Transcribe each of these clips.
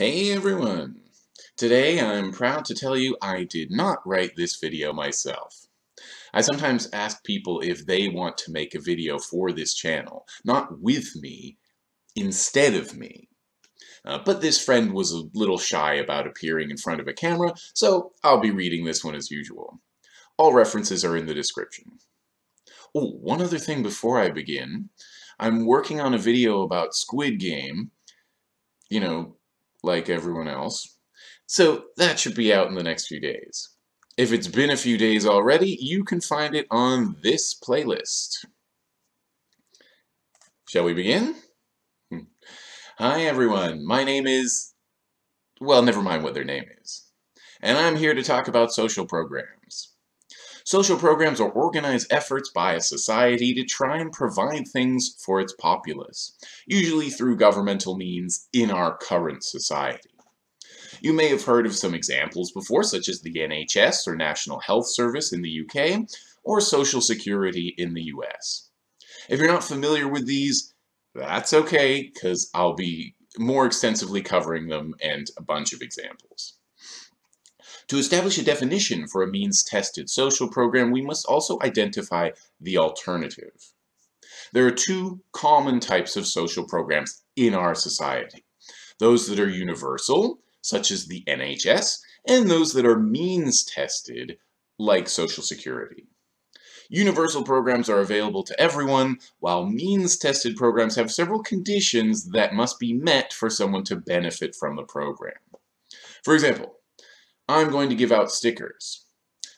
Hey everyone! Today I'm proud to tell you I did not write this video myself. I sometimes ask people if they want to make a video for this channel, not with me, instead of me. Uh, but this friend was a little shy about appearing in front of a camera, so I'll be reading this one as usual. All references are in the description. Oh, one other thing before I begin. I'm working on a video about Squid Game, you know, like everyone else. So that should be out in the next few days. If it's been a few days already, you can find it on this playlist. Shall we begin? Hmm. Hi everyone, my name is... well, never mind what their name is. And I'm here to talk about social programs. Social programs are organized efforts by a society to try and provide things for its populace, usually through governmental means in our current society. You may have heard of some examples before, such as the NHS or National Health Service in the UK, or Social Security in the US. If you're not familiar with these, that's okay, because I'll be more extensively covering them and a bunch of examples. To establish a definition for a means-tested social program, we must also identify the alternative. There are two common types of social programs in our society. Those that are universal, such as the NHS, and those that are means-tested, like Social Security. Universal programs are available to everyone, while means-tested programs have several conditions that must be met for someone to benefit from the program. For example, I'm going to give out stickers.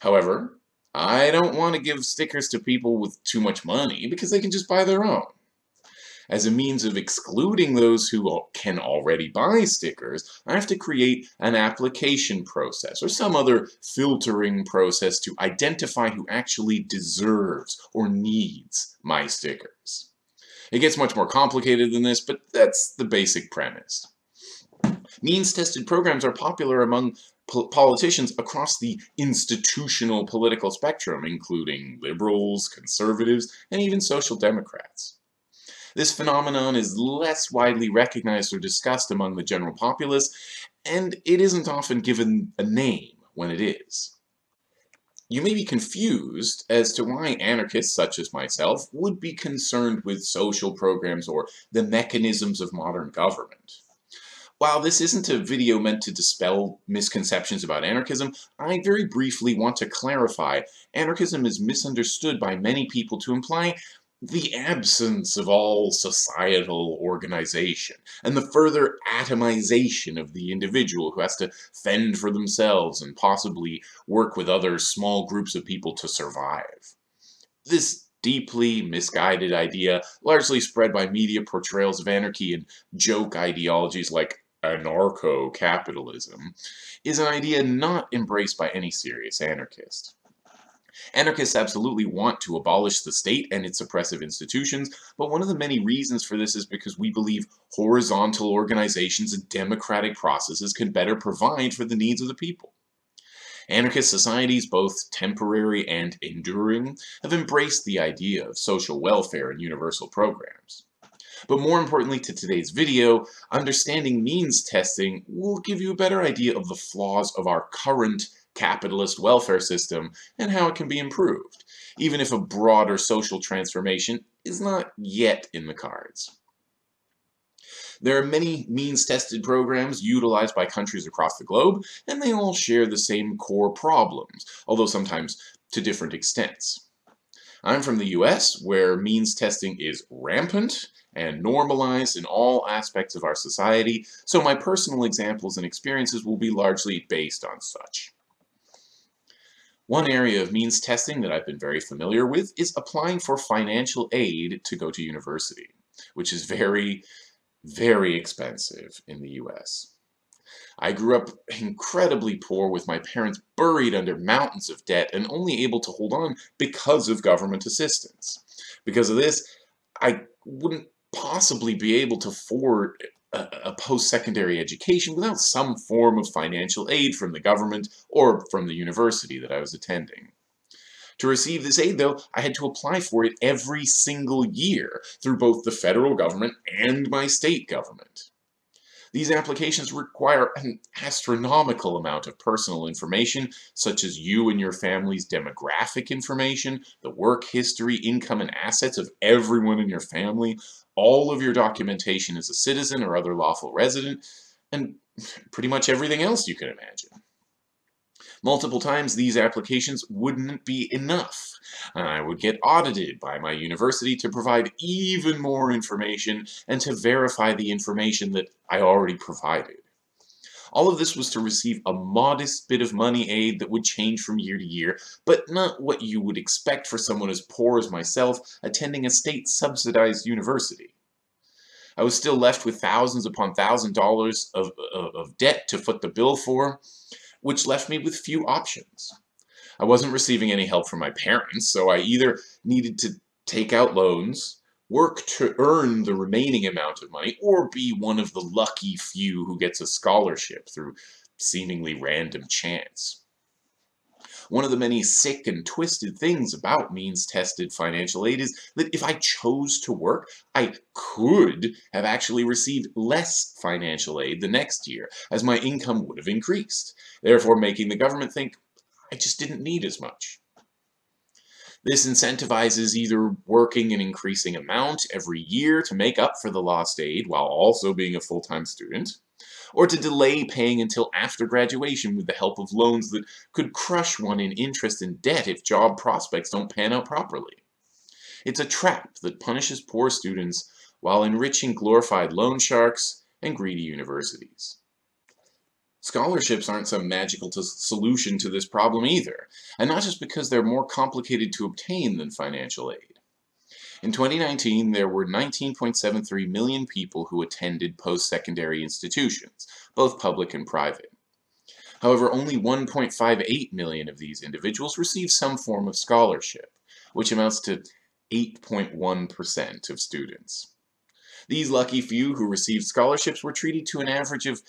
However, I don't want to give stickers to people with too much money because they can just buy their own. As a means of excluding those who can already buy stickers, I have to create an application process or some other filtering process to identify who actually deserves or needs my stickers. It gets much more complicated than this, but that's the basic premise. Means-tested programs are popular among politicians across the institutional political spectrum, including liberals, conservatives, and even social democrats. This phenomenon is less widely recognized or discussed among the general populace, and it isn't often given a name when it is. You may be confused as to why anarchists such as myself would be concerned with social programs or the mechanisms of modern government. While this isn't a video meant to dispel misconceptions about anarchism, I very briefly want to clarify anarchism is misunderstood by many people to imply the absence of all societal organization, and the further atomization of the individual who has to fend for themselves and possibly work with other small groups of people to survive. This deeply misguided idea, largely spread by media portrayals of anarchy and joke ideologies like anarcho-capitalism, is an idea not embraced by any serious anarchist. Anarchists absolutely want to abolish the state and its oppressive institutions, but one of the many reasons for this is because we believe horizontal organizations and democratic processes can better provide for the needs of the people. Anarchist societies, both temporary and enduring, have embraced the idea of social welfare and universal programs. But more importantly to today's video, understanding means testing will give you a better idea of the flaws of our current capitalist welfare system and how it can be improved, even if a broader social transformation is not yet in the cards. There are many means-tested programs utilized by countries across the globe, and they all share the same core problems, although sometimes to different extents. I'm from the US, where means testing is rampant, and normalized in all aspects of our society, so my personal examples and experiences will be largely based on such. One area of means testing that I've been very familiar with is applying for financial aid to go to university, which is very, very expensive in the US. I grew up incredibly poor with my parents buried under mountains of debt and only able to hold on because of government assistance. Because of this, I wouldn't possibly be able to afford a, a post-secondary education without some form of financial aid from the government or from the university that I was attending. To receive this aid, though, I had to apply for it every single year through both the federal government and my state government. These applications require an astronomical amount of personal information, such as you and your family's demographic information, the work history, income, and assets of everyone in your family, all of your documentation as a citizen or other lawful resident, and pretty much everything else you can imagine. Multiple times these applications wouldn't be enough. I would get audited by my university to provide even more information and to verify the information that I already provided. All of this was to receive a modest bit of money aid that would change from year to year, but not what you would expect for someone as poor as myself attending a state-subsidized university. I was still left with thousands upon thousands dollars of, of, of debt to foot the bill for, which left me with few options. I wasn't receiving any help from my parents, so I either needed to take out loans, work to earn the remaining amount of money, or be one of the lucky few who gets a scholarship through seemingly random chance. One of the many sick and twisted things about means-tested financial aid is that if I chose to work, I could have actually received less financial aid the next year, as my income would have increased, therefore making the government think I just didn't need as much. This incentivizes either working an increasing amount every year to make up for the lost aid while also being a full-time student, or to delay paying until after graduation with the help of loans that could crush one in interest and debt if job prospects don't pan out properly. It's a trap that punishes poor students while enriching glorified loan sharks and greedy universities. Scholarships aren't some magical solution to this problem either, and not just because they're more complicated to obtain than financial aid. In 2019, there were 19.73 million people who attended post-secondary institutions, both public and private. However, only 1.58 million of these individuals received some form of scholarship, which amounts to 8.1% of students. These lucky few who received scholarships were treated to an average of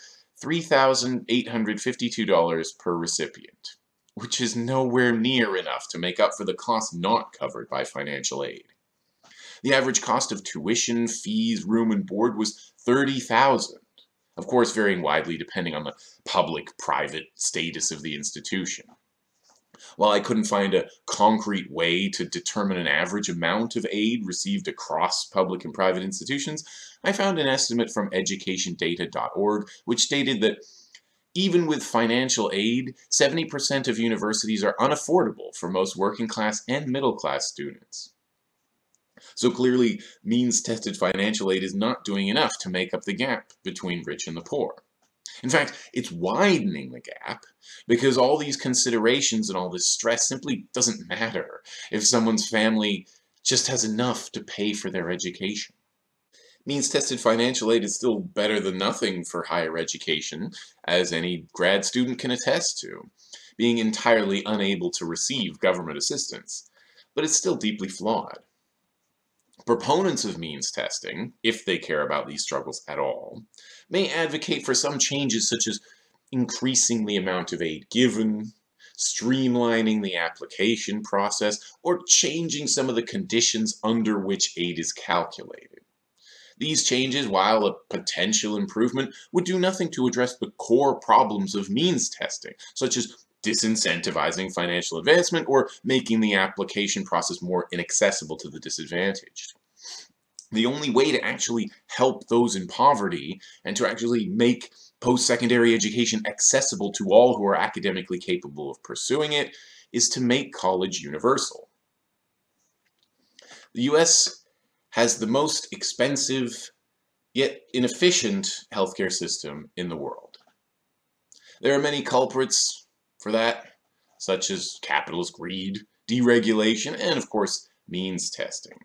$3,852 per recipient, which is nowhere near enough to make up for the costs not covered by financial aid. The average cost of tuition, fees, room and board was 30000 of course varying widely depending on the public-private status of the institution. While I couldn't find a concrete way to determine an average amount of aid received across public and private institutions, I found an estimate from educationdata.org which stated that even with financial aid, 70% of universities are unaffordable for most working class and middle class students. So clearly, means-tested financial aid is not doing enough to make up the gap between rich and the poor. In fact, it's widening the gap because all these considerations and all this stress simply doesn't matter if someone's family just has enough to pay for their education. Means-tested financial aid is still better than nothing for higher education, as any grad student can attest to, being entirely unable to receive government assistance, but it's still deeply flawed. Proponents of means testing, if they care about these struggles at all, may advocate for some changes such as increasing the amount of aid given, streamlining the application process, or changing some of the conditions under which aid is calculated. These changes, while a potential improvement, would do nothing to address the core problems of means testing, such as disincentivizing financial advancement or making the application process more inaccessible to the disadvantaged. The only way to actually help those in poverty and to actually make post-secondary education accessible to all who are academically capable of pursuing it is to make college universal. The US has the most expensive yet inefficient healthcare system in the world. There are many culprits for that, such as capitalist greed, deregulation, and of course, means testing.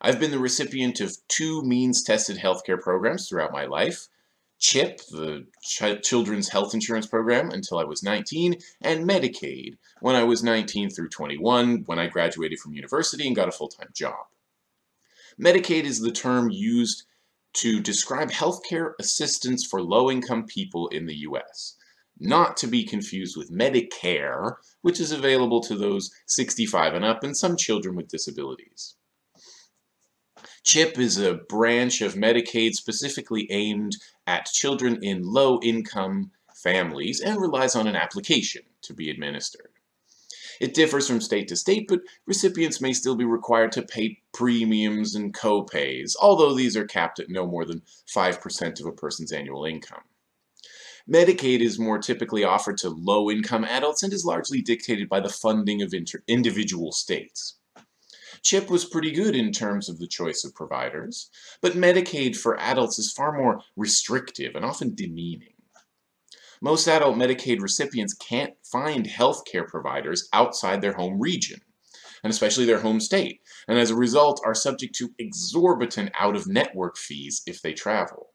I've been the recipient of two means-tested healthcare programs throughout my life, CHIP, the Ch Children's Health Insurance Program, until I was 19, and Medicaid, when I was 19 through 21, when I graduated from university and got a full-time job. Medicaid is the term used to describe healthcare assistance for low-income people in the U.S not to be confused with Medicare, which is available to those 65 and up and some children with disabilities. CHIP is a branch of Medicaid specifically aimed at children in low-income families and relies on an application to be administered. It differs from state to state, but recipients may still be required to pay premiums and co-pays, although these are capped at no more than 5% of a person's annual income. Medicaid is more typically offered to low-income adults and is largely dictated by the funding of individual states. CHIP was pretty good in terms of the choice of providers, but Medicaid for adults is far more restrictive and often demeaning. Most adult Medicaid recipients can't find healthcare providers outside their home region, and especially their home state, and as a result are subject to exorbitant out-of-network fees if they travel.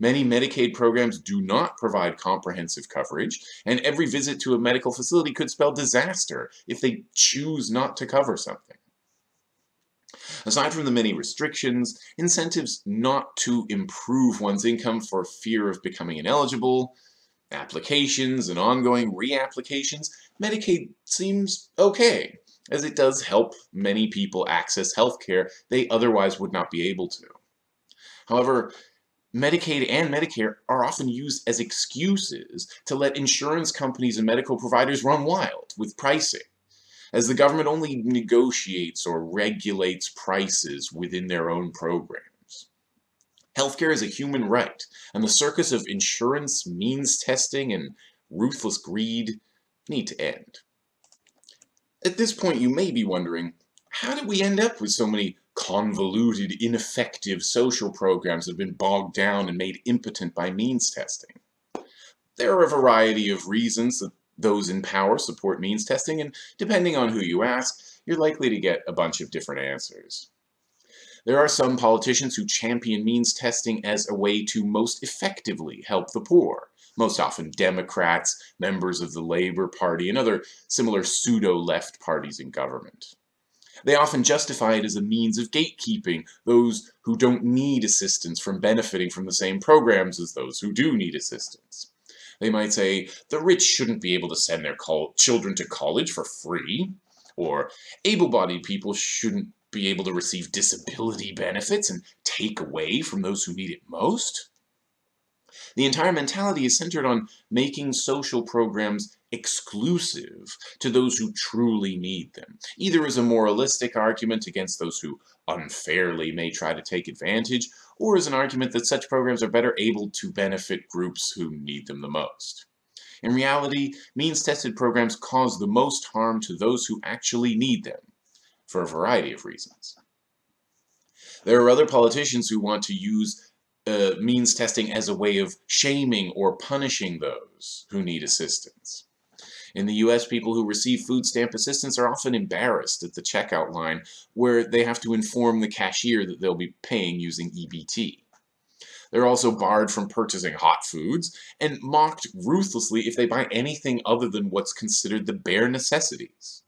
Many Medicaid programs do not provide comprehensive coverage, and every visit to a medical facility could spell disaster if they choose not to cover something. Aside from the many restrictions, incentives not to improve one's income for fear of becoming ineligible, applications and ongoing reapplications, Medicaid seems okay, as it does help many people access healthcare they otherwise would not be able to. However, Medicaid and Medicare are often used as excuses to let insurance companies and medical providers run wild with pricing, as the government only negotiates or regulates prices within their own programs. Healthcare is a human right, and the circus of insurance, means testing, and ruthless greed need to end. At this point, you may be wondering, how did we end up with so many convoluted, ineffective social programs that have been bogged down and made impotent by means testing? There are a variety of reasons that those in power support means testing, and depending on who you ask, you're likely to get a bunch of different answers. There are some politicians who champion means testing as a way to most effectively help the poor, most often Democrats, members of the Labour Party, and other similar pseudo-left parties in government. They often justify it as a means of gatekeeping those who don't need assistance from benefiting from the same programs as those who do need assistance. They might say, the rich shouldn't be able to send their children to college for free, or able-bodied people shouldn't be able to receive disability benefits and take away from those who need it most? The entire mentality is centered on making social programs exclusive to those who truly need them, either as a moralistic argument against those who unfairly may try to take advantage, or as an argument that such programs are better able to benefit groups who need them the most. In reality, means-tested programs cause the most harm to those who actually need them, for a variety of reasons. There are other politicians who want to use uh, means testing as a way of shaming or punishing those who need assistance. In the US, people who receive food stamp assistance are often embarrassed at the checkout line where they have to inform the cashier that they'll be paying using EBT. They're also barred from purchasing hot foods and mocked ruthlessly if they buy anything other than what's considered the bare necessities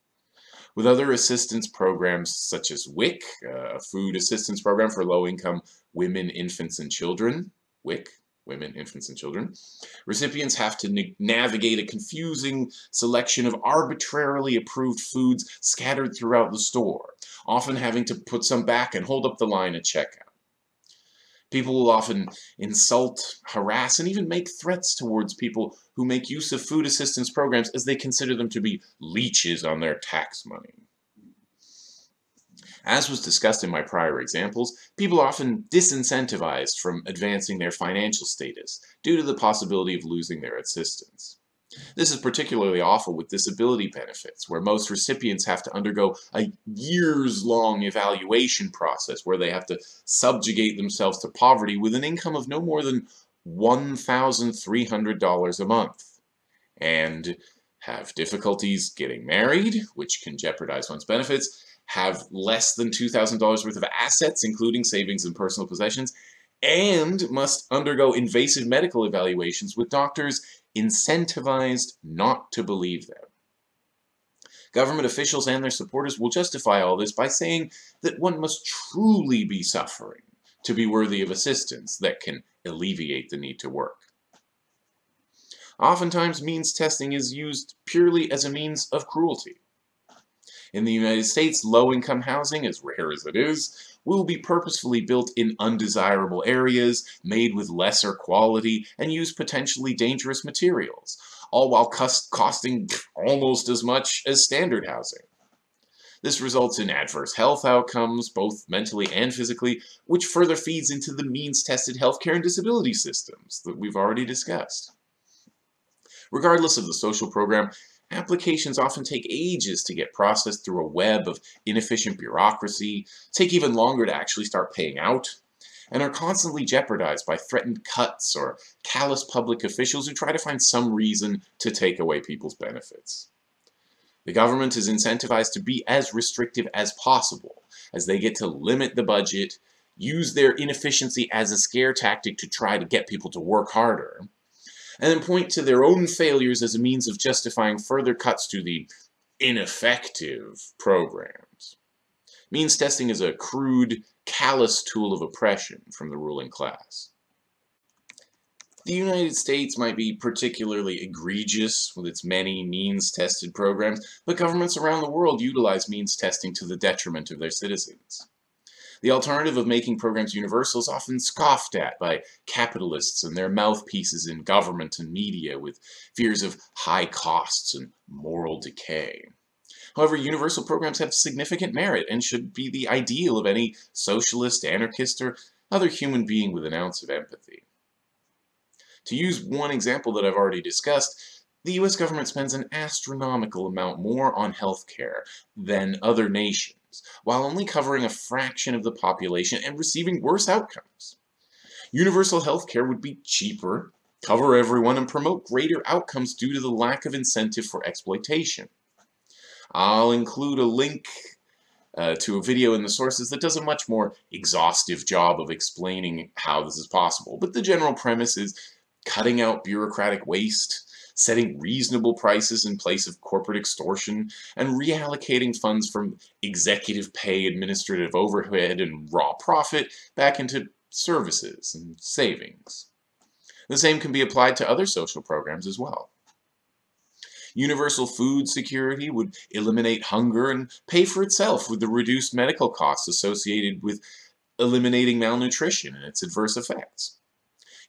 with other assistance programs such as WIC, uh, a food assistance program for low-income women, infants, and children, WIC, women, infants, and children. Recipients have to navigate a confusing selection of arbitrarily approved foods scattered throughout the store, often having to put some back and hold up the line at checkout. People will often insult, harass, and even make threats towards people who make use of food assistance programs as they consider them to be leeches on their tax money. As was discussed in my prior examples, people are often disincentivized from advancing their financial status due to the possibility of losing their assistance. This is particularly awful with disability benefits, where most recipients have to undergo a years-long evaluation process where they have to subjugate themselves to poverty with an income of no more than $1,300 a month, and have difficulties getting married, which can jeopardize one's benefits, have less than $2,000 worth of assets, including savings and personal possessions, and must undergo invasive medical evaluations with doctors incentivized not to believe them. Government officials and their supporters will justify all this by saying that one must truly be suffering to be worthy of assistance that can alleviate the need to work. Oftentimes, means testing is used purely as a means of cruelty. In the United States, low-income housing, as rare as it is, will be purposefully built in undesirable areas, made with lesser quality, and use potentially dangerous materials, all while costing almost as much as standard housing. This results in adverse health outcomes, both mentally and physically, which further feeds into the means-tested healthcare and disability systems that we've already discussed. Regardless of the social program, applications often take ages to get processed through a web of inefficient bureaucracy, take even longer to actually start paying out, and are constantly jeopardized by threatened cuts or callous public officials who try to find some reason to take away people's benefits. The government is incentivized to be as restrictive as possible, as they get to limit the budget, use their inefficiency as a scare tactic to try to get people to work harder, and then point to their own failures as a means of justifying further cuts to the ineffective programs. Means testing is a crude, callous tool of oppression from the ruling class. The United States might be particularly egregious with its many means-tested programs, but governments around the world utilize means testing to the detriment of their citizens. The alternative of making programs universal is often scoffed at by capitalists and their mouthpieces in government and media with fears of high costs and moral decay. However, universal programs have significant merit and should be the ideal of any socialist, anarchist, or other human being with an ounce of empathy. To use one example that I've already discussed, the US government spends an astronomical amount more on healthcare than other nations, while only covering a fraction of the population and receiving worse outcomes. Universal health care would be cheaper, cover everyone, and promote greater outcomes due to the lack of incentive for exploitation. I'll include a link uh, to a video in the sources that does a much more exhaustive job of explaining how this is possible, but the general premise is cutting out bureaucratic waste, setting reasonable prices in place of corporate extortion, and reallocating funds from executive pay, administrative overhead, and raw profit back into services and savings. The same can be applied to other social programs as well. Universal food security would eliminate hunger and pay for itself with the reduced medical costs associated with eliminating malnutrition and its adverse effects.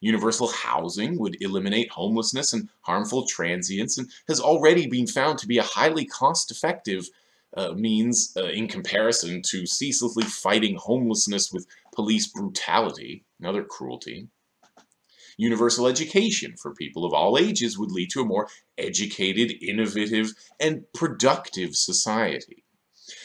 Universal housing would eliminate homelessness and harmful transients and has already been found to be a highly cost-effective uh, means uh, in comparison to ceaselessly fighting homelessness with police brutality and other cruelty. Universal education for people of all ages would lead to a more educated, innovative, and productive society.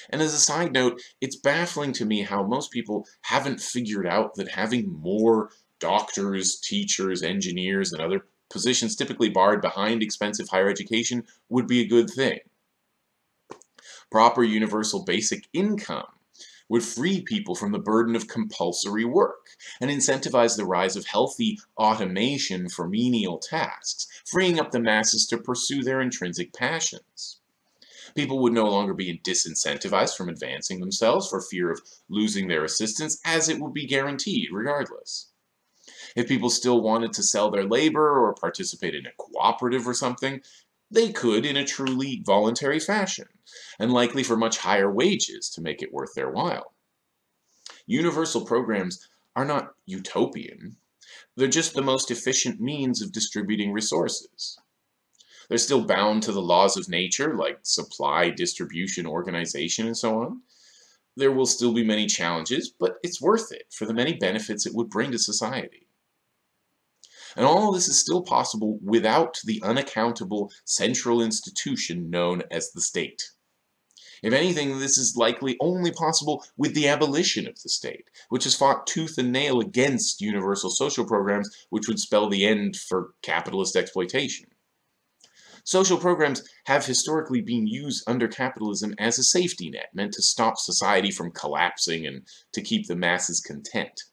And as a side note, it's baffling to me how most people haven't figured out that having more doctors, teachers, engineers, and other positions typically barred behind expensive higher education would be a good thing. Proper universal basic income would free people from the burden of compulsory work and incentivize the rise of healthy automation for menial tasks, freeing up the masses to pursue their intrinsic passions. People would no longer be disincentivized from advancing themselves for fear of losing their assistance, as it would be guaranteed regardless. If people still wanted to sell their labor or participate in a cooperative or something, they could in a truly voluntary fashion, and likely for much higher wages to make it worth their while. Universal programs are not utopian. They're just the most efficient means of distributing resources. They're still bound to the laws of nature, like supply, distribution, organization, and so on. There will still be many challenges, but it's worth it for the many benefits it would bring to society. And all of this is still possible without the unaccountable central institution known as the state. If anything, this is likely only possible with the abolition of the state, which has fought tooth and nail against universal social programs, which would spell the end for capitalist exploitation. Social programs have historically been used under capitalism as a safety net, meant to stop society from collapsing and to keep the masses content.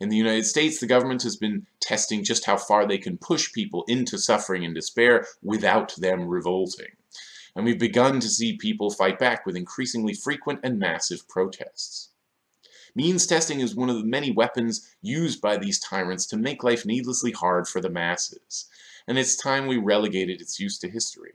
In the United States, the government has been testing just how far they can push people into suffering and despair without them revolting. And we've begun to see people fight back with increasingly frequent and massive protests. Means testing is one of the many weapons used by these tyrants to make life needlessly hard for the masses, and it's time we relegated its use to history.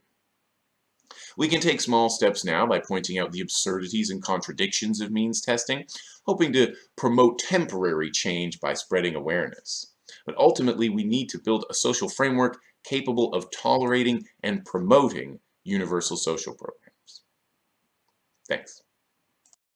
We can take small steps now by pointing out the absurdities and contradictions of means testing, hoping to promote temporary change by spreading awareness. But ultimately, we need to build a social framework capable of tolerating and promoting universal social programs. Thanks.